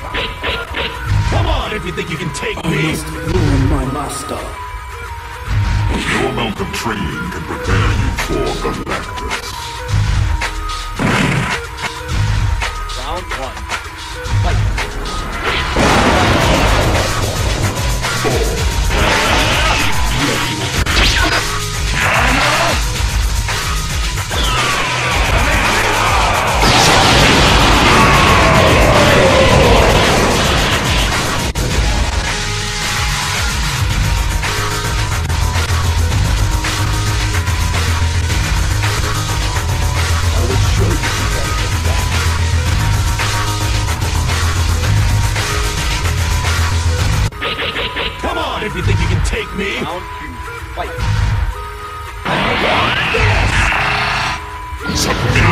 Come on if you think you can take me! ruin my master. No amount of training can prepare you for Galactus. Round one. Fight. on if you think you can take me! don't you fight! I want this! Submit!